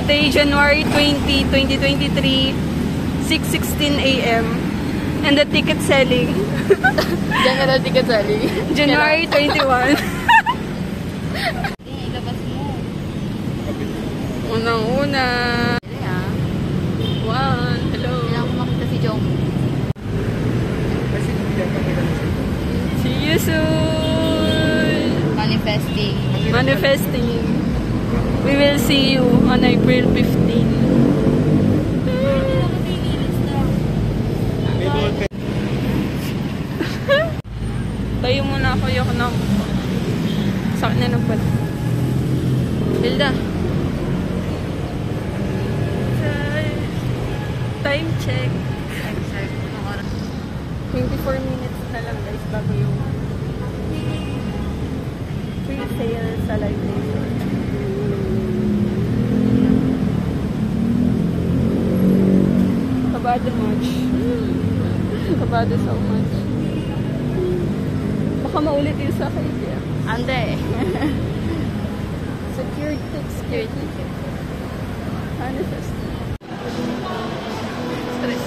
today, January 20, 2023, 6.16 a.m. And the ticket selling, General ticket selling. January 21. Ilabas mo. Unang-una. One. Hello. kailangan ko makita si Jong. See you soon. Manifesting. Manifesting. Will see you on April 15. Tayo muna ako yung na Sakit na ng pala. Hilda. Time check. 24 minutes na lang guys bago yung free sale sa live nation. Kabado much. Kabado so much. Baka maulit yung sa kaya. Ande. Secured tick, secured ticket. Manifest. Stress.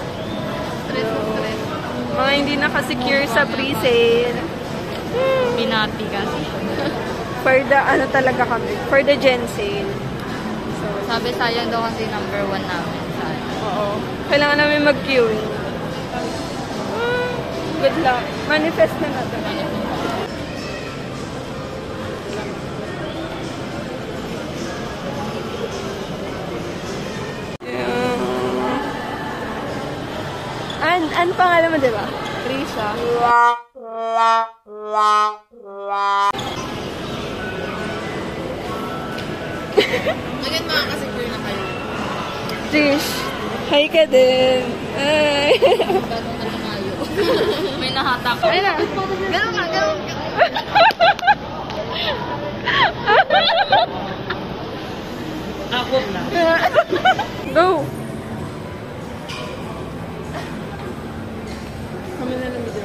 Stress na stress. Mga hindi nakasecure sa pre-sale. Binati kasi. For the, ano talaga kami, for the gen sale. So, Sabi sayang daw kasi number one namin. Sayang. oo. Kailangan namin mag-queue. Good luck. Manifest na natin. An, an pangalan mo, di ba? Trisha. Agad makakasecure na kayo. Trish. Hi ka din. Ay. May nahatak. Ay na. Ganun ka, ganun ka. Ako na. Go! Kami na lang dito.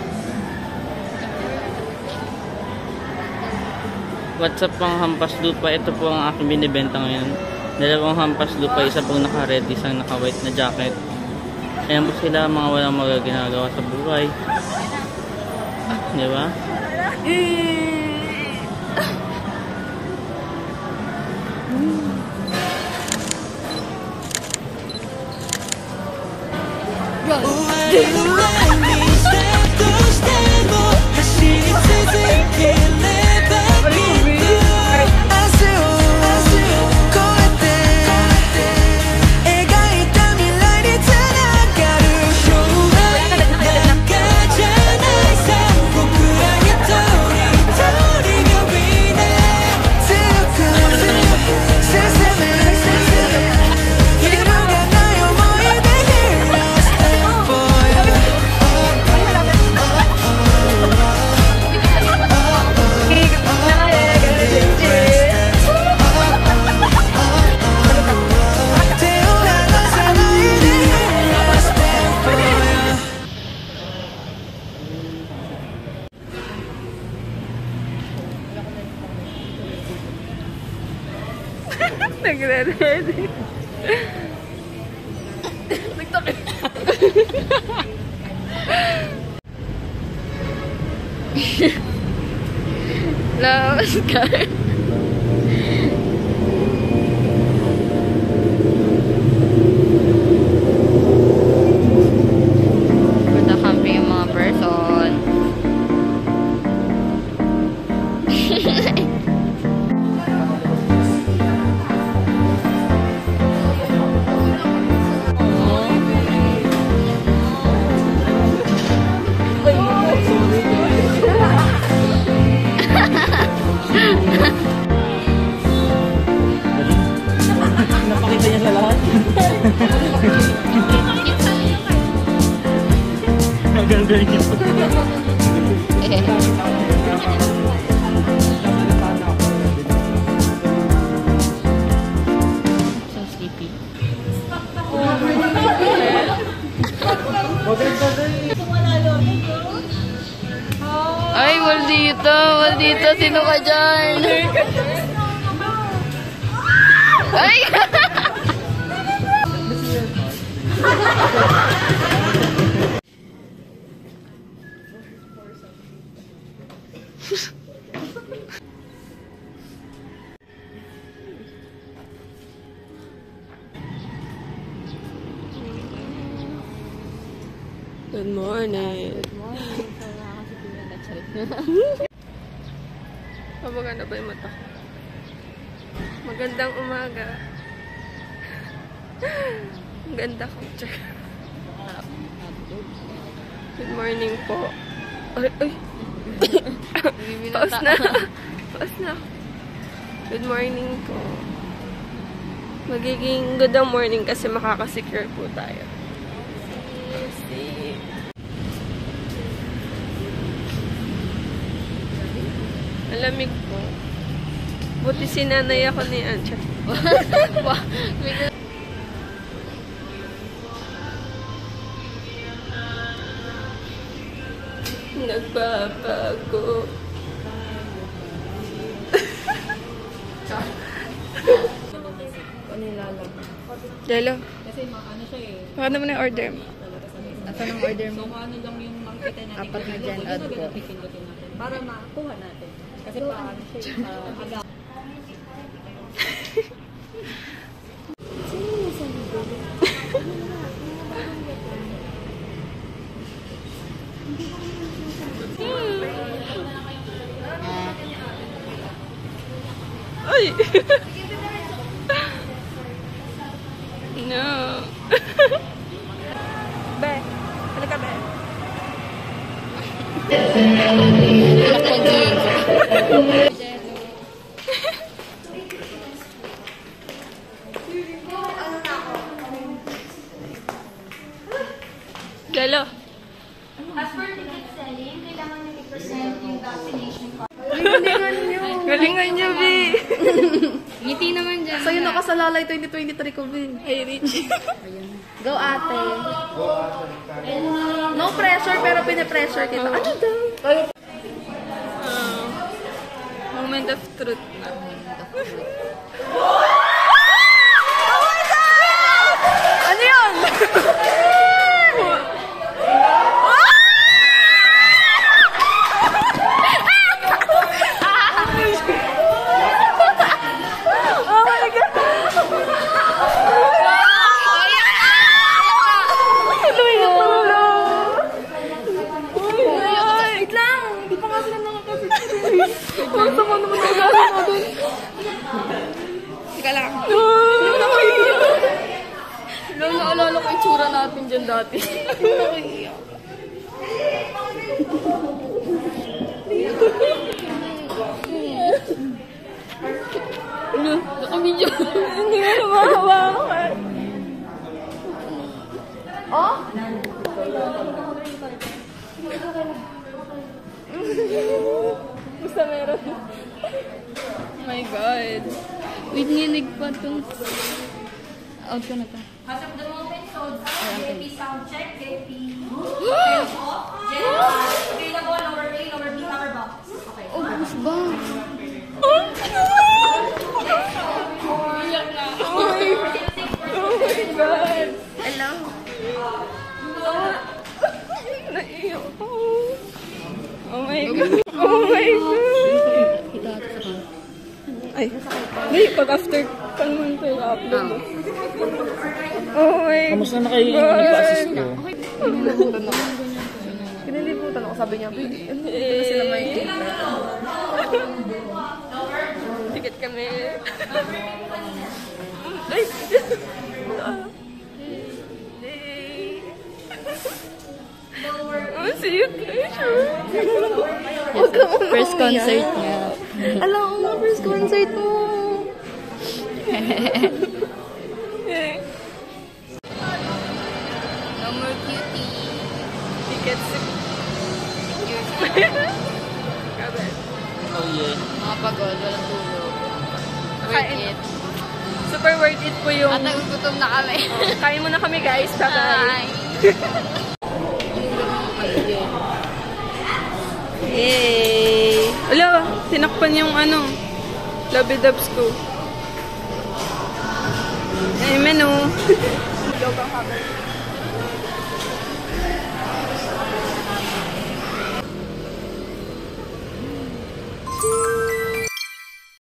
What's up pang hampas lupa? Ito po ang aking binibenta ngayon. Dalawang hampas lupa, isa pong naka-red, isang naka-white na jacket. Ayan po sila, mga walang magaginagawa sa buhay. Di ba? Look at that it's Love, Sky. Ay, wal dito. Wal dito? Sino ka dyan? Ay! Good morning. Mabaganda ba yung mata? Magandang umaga. Ang ganda ko. Good morning po. Ay, ay. Pause na. Pause na. Good morning po. Magiging good morning kasi makakasecure po tayo. See. Malamig po. Buti sinanay ako ni Ancha. Nagbabago. Jalo. Kasi ano siya eh. Baka naman yung order mo. Asan ang order mo? So, ano lang yung makikita natin. Apat na dyan ad po. Para makuha natin. Kasi paano siya. Uh, aga. Ay! Sa'yo nakasalalay 2023 ko, Vin. Ay, Richie. Go, ate. No pressure, pero pinipressure kita. Ano daw? Ah, moment of truth. Ano yun? Oh my God! Wait lang! Hindi pa nga sila nakakapit. Ang sama naman ang gano'n mo dun. Teka lang. Lang naalala ko yung tsura natin dyan dati. Ano? Nakamidyo. Hindi mo na mahawakan. Oh? Basta meron. Oh my God. Wait, nginig pa itong... Out ko na to. As of the moment, so JP sound check, JP. Hands off. Yes. Available, lower A, lower B, lower box. Okay. Oh, bus ba? Oh my God. Hello? Ako. Oh my God. Oh my God. Kita ito sa kan. Ay. Hindi, pag after pa naman ito yung upload. mo. Oh my Kamusta na kayo yung nagpa-assist ko? Kiniliputan ako. Sabi niya, ano Eh. sila may Ticket kami. Ay! Oh, see you later. First concert niya. Alam ko nga, first concert mo. No more cutie. Tickets. Grabe. Oh yeah. Mga pagod, walang tulog. Worth Kain. it. Super worth it po yung... At nagugutom na kami. Kain mo na kami guys. Bye-bye. Hi. Yay! Tinakpan yung ano, labi dubs ko. Ay, menu.